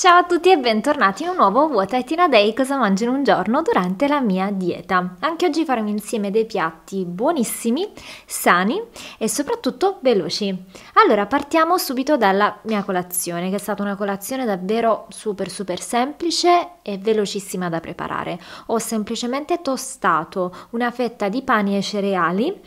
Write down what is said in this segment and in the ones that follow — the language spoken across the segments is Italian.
Ciao a tutti e bentornati in un nuovo What I Tina Day cosa mangio in un giorno durante la mia dieta. Anche oggi faremo insieme dei piatti buonissimi, sani e soprattutto veloci. Allora partiamo subito dalla mia colazione che è stata una colazione davvero super super semplice e velocissima da preparare. Ho semplicemente tostato una fetta di pani e cereali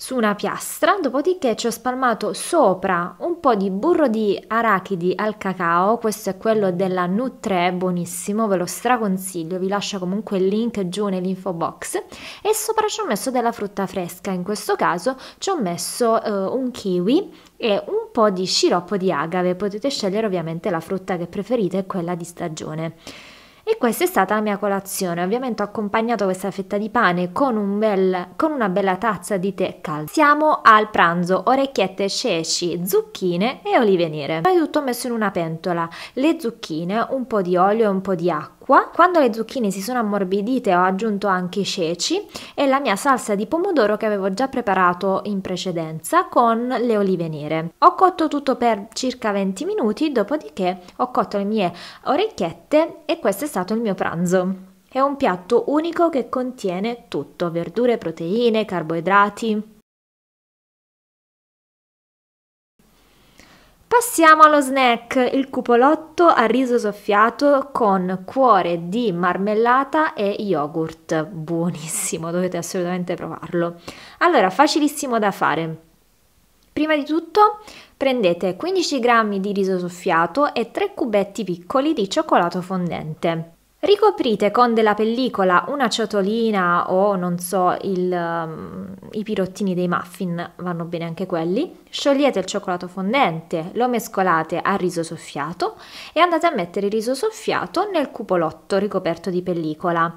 su una piastra, dopodiché ci ho spalmato sopra un po' di burro di arachidi al cacao, questo è quello della Nutre, buonissimo, ve lo straconsiglio, vi lascio comunque il link giù nell'info box. E sopra ci ho messo della frutta fresca, in questo caso ci ho messo eh, un kiwi e un po' di sciroppo di agave, potete scegliere ovviamente la frutta che preferite, quella di stagione. E questa è stata la mia colazione. Ovviamente ho accompagnato questa fetta di pane con, un bel, con una bella tazza di tè caldo. Siamo al pranzo, orecchiette, ceci, zucchine e olive nere. Poi tutto messo in una pentola, le zucchine, un po' di olio e un po' di acqua. Quando le zucchine si sono ammorbidite ho aggiunto anche i ceci e la mia salsa di pomodoro che avevo già preparato in precedenza con le olive nere. Ho cotto tutto per circa 20 minuti, dopodiché ho cotto le mie orecchiette e questo è stato il mio pranzo. È un piatto unico che contiene tutto, verdure, proteine, carboidrati, Passiamo allo snack, il cupolotto a riso soffiato con cuore di marmellata e yogurt. Buonissimo, dovete assolutamente provarlo. Allora, facilissimo da fare. Prima di tutto prendete 15 g di riso soffiato e 3 cubetti piccoli di cioccolato fondente. Ricoprite con della pellicola una ciotolina o non so il, um, i pirottini dei muffin, vanno bene anche quelli, sciogliete il cioccolato fondente, lo mescolate al riso soffiato e andate a mettere il riso soffiato nel cupolotto ricoperto di pellicola.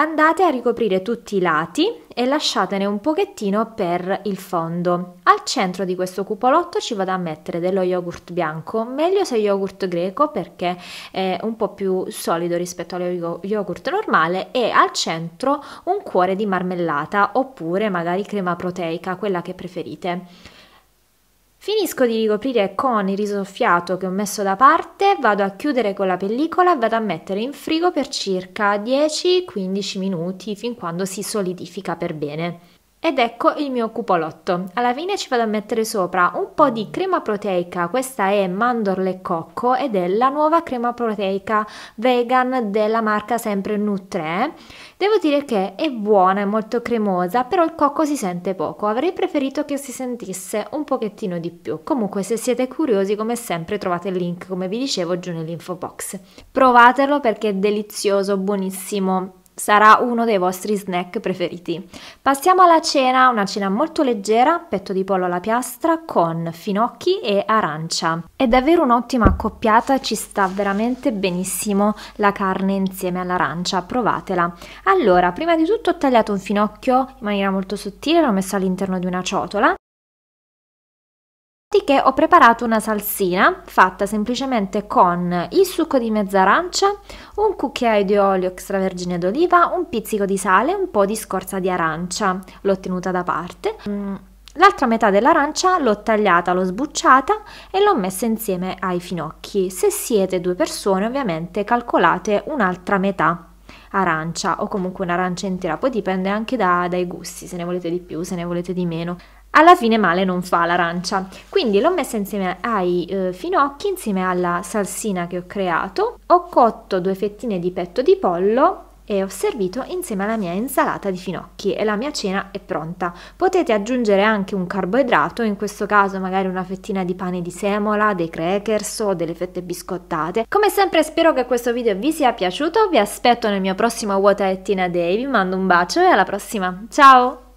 Andate a ricoprire tutti i lati e lasciatene un pochettino per il fondo. Al centro di questo cupolotto ci vado a mettere dello yogurt bianco, meglio se yogurt greco perché è un po' più solido rispetto allo yogurt normale e al centro un cuore di marmellata oppure magari crema proteica, quella che preferite. Finisco di ricoprire con il riso soffiato che ho messo da parte, vado a chiudere con la pellicola e vado a mettere in frigo per circa 10-15 minuti fin quando si solidifica per bene. Ed ecco il mio cupolotto. Alla fine ci vado a mettere sopra un po' di crema proteica, questa è mandorle e cocco ed è la nuova crema proteica vegan della marca sempre Nutre. Devo dire che è buona, è molto cremosa, però il cocco si sente poco. Avrei preferito che si sentisse un pochettino di più. Comunque se siete curiosi, come sempre trovate il link, come vi dicevo, giù nell'info box. Provatelo perché è delizioso, buonissimo sarà uno dei vostri snack preferiti. Passiamo alla cena, una cena molto leggera, petto di pollo alla piastra con finocchi e arancia. È davvero un'ottima accoppiata, ci sta veramente benissimo la carne insieme all'arancia, provatela. Allora, prima di tutto ho tagliato un finocchio in maniera molto sottile, l'ho messo all'interno di una ciotola che ho preparato una salsina fatta semplicemente con il succo di mezza arancia, un cucchiaio di olio extravergine d'oliva, un pizzico di sale e un po' di scorza di arancia. L'ho tenuta da parte. Mm, l'altra metà dell'arancia l'ho tagliata, l'ho sbucciata e l'ho messa insieme ai finocchi. Se siete due persone ovviamente calcolate un'altra metà arancia o comunque un'arancia intera, poi dipende anche da, dai gusti, se ne volete di più, se ne volete di meno alla fine male non fa l'arancia. Quindi l'ho messa insieme ai eh, finocchi, insieme alla salsina che ho creato. Ho cotto due fettine di petto di pollo e ho servito insieme alla mia insalata di finocchi e la mia cena è pronta. Potete aggiungere anche un carboidrato, in questo caso magari una fettina di pane di semola, dei crackers o delle fette biscottate. Come sempre spero che questo video vi sia piaciuto, vi aspetto nel mio prossimo What Tina Day, vi mando un bacio e alla prossima, ciao!